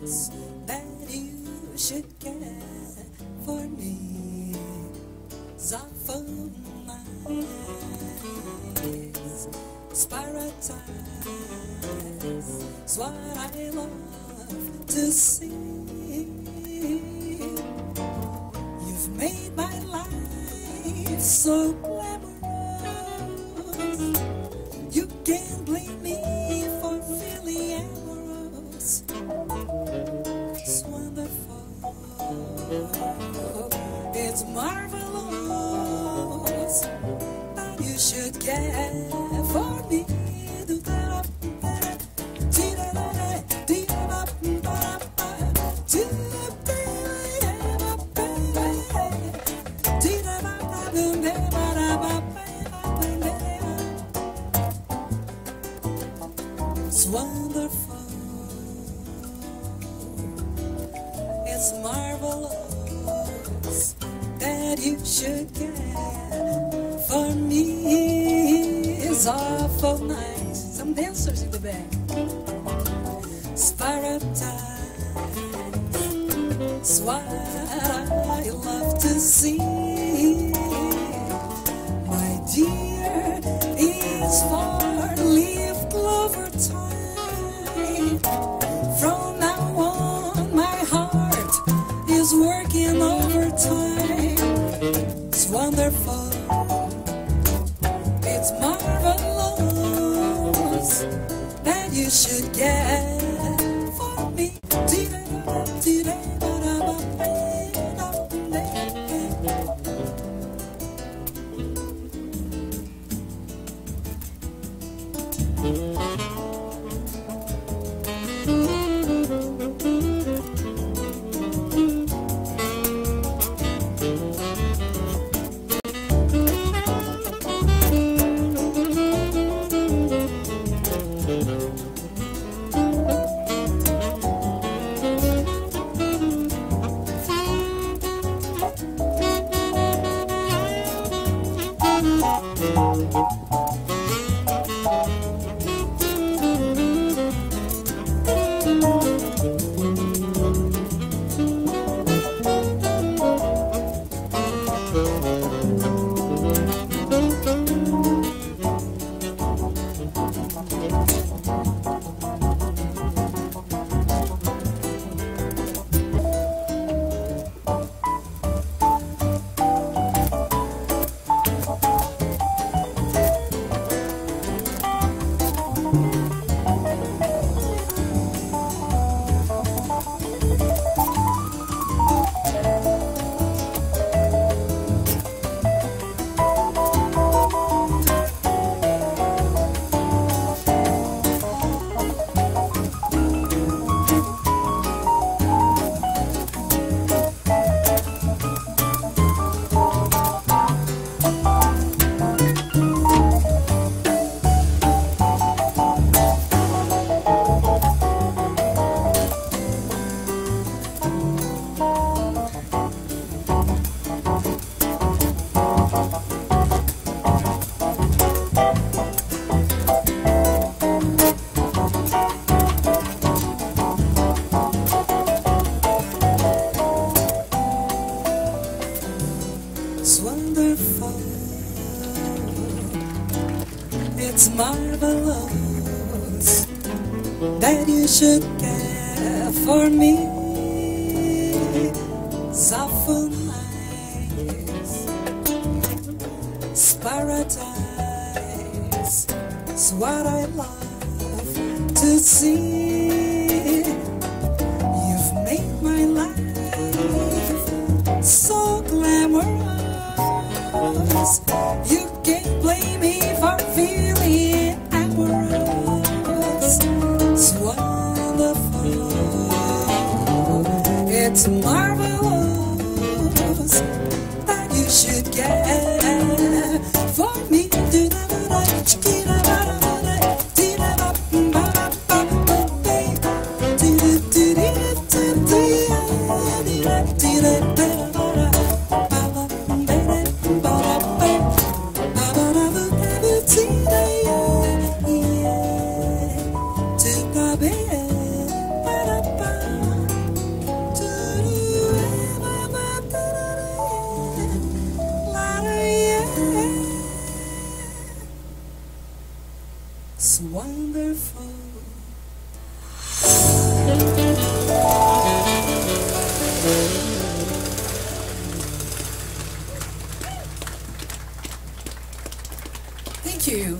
It's that you should care for me. Zawful nights, what I love to see. You've made my life so glamorous. You can't blame me It's marvelous that you should care for me. It's wonderful. It's marvelous that you should care for me. It's awful nice. Some dancers in the back. It's paradise. It's what I love to see. My dear, it's four leaf clover time. From now on, my heart is working overtime. It's marvelous that you should care that you should care for me. Soft nights, it's paradise. It's what I love to see. You've made my life so glamorous. You can't blame me for feeling It's marvelous